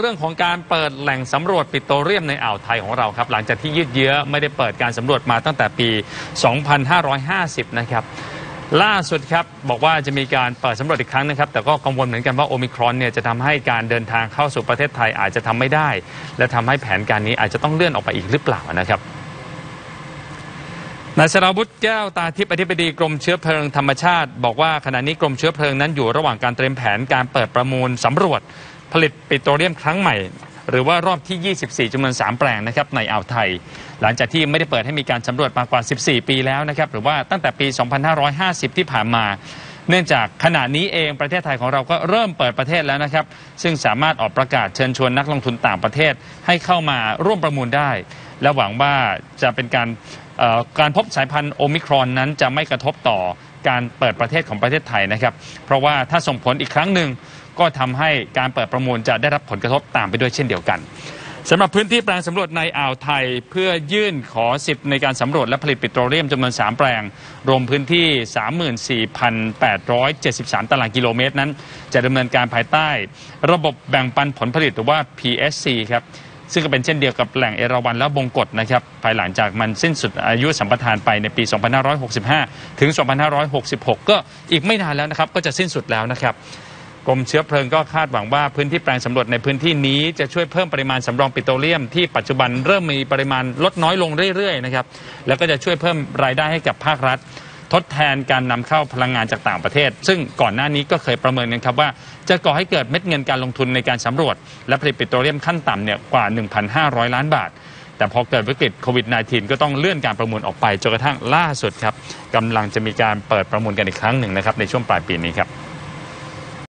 เรื่องของการเปิดแหล่งสำรวจปิโตรเลียมในอ่าวไทยของเราครับ หลังจากที่ยืดเยื้อไม่ได้เปิดการสำรวจมาตั้งแต่ปี 2550 นะครับ ล่าสุดครับ บอกว่าจะมีการเปิดสำรวจอีกครั้งนะครับ แต่ก็กังวลเหมือนกันว่าโอมิครอนเนี่ยจะทำให้การเดินทางเข้าสู่ประเทศไทยอาจจะทำไม่ได้ และทำให้แผนการนี้อาจจะต้องเลื่อนออกไปอีกหรือเปล่านะครับนายสราวุธแก้วตาทิพย์อธิบดีกรมเชื้อเพลิงธรรมชาติ บอกว่าขณะนี้กรมเชื้อเพลิงนั้นอยู่ระหว่างการเตรียมแผนการเปิดประมูลสำรวจ ผลิตปิโตรเลียมครั้งใหม่ หรือว่ารอบที่ 24จำนวน 3 แปลงนะครับในอ่าวไทย หลังจากที่ไม่ได้เปิดให้มีการสำรวจมากว่า 14 ปีแล้วนะครับหรือว่าตั้งแต่ปี 2550 ที่ผ่านมาเนื่องจากขณะนี้เองประเทศไทยของเราก็เริ่มเปิดประเทศแล้วนะครับ ซึ่งสามารถออกประกาศเชิญชวนนักลงทุนต่างประเทศให้เข้ามาร่วมประมูลได้ และหวังว่าจะเป็นการการพบสายพันธุ์โอมิครอนนั้นจะไม่กระทบต่อ การเปิดประเทศของประเทศไทยนะครับ เพราะว่าถ้าส่งผลอีกครั้งหนึ่งก็ทำให้การเปิดประมูลจะได้รับผลกระทบตามไปด้วยเช่นเดียวกันสำหรับพื้นที่แปลงสำรวจในอ่าวไทย เพื่อยื่นขอสิทธิ์ในการสำรวจและผลิตปิโตรเลียมจำนวน 3 แปลง รวมพื้นที่ 34,873 ตารางกิโลเมตรนั้น จะดำเนินการภายใต้ ระบบแบ่งปันผลผลิตหรือว่า PSC ครับ ซึ่งก็เป็นเช่นเดียวกับแหล่งเอราวัณและบงกฎนะครับภายหลังจากมันสิ้นสุดอายุสัมปทานไปในปี 2565 ถึง 2566 ก็อีกไม่นานแล้วนะครับก็จะสิ้นสุดแล้วนะครับกรมเชื้อเพลิงก็คาดหวังว่าพื้นที่แปลงสำรวจในพื้นที่นี้จะช่วยเพิ่มปริมาณสำรองปิโตรเลียมที่ปัจจุบันเริ่มมีปริมาณลดน้อยลงเรื่อยๆนะครับแล้วก็จะช่วยเพิ่มรายได้ให้กับภาครัฐ ทดแทนการนำเข้าพลังงานจากต่างประเทศ ซึ่งก่อนหน้านี้ก็เคยประเมินกันครับว่า จะก่อให้เกิดเม็ดเงินการลงทุนในการสำรวจ และผลิตปิโตรเลียมขั้นต่ำเนี่ยกว่า 1,500 ล้านบาท แต่พอเกิดวิกฤตโควิด -19 ก็ต้องเลื่อนการประมูลออกไปจนกระทั่งล่าสุดครับกำลังจะมีการเปิดประมูลกันอีกครั้งหนึ่งนะครับในช่วงปลายปีนี้ครับ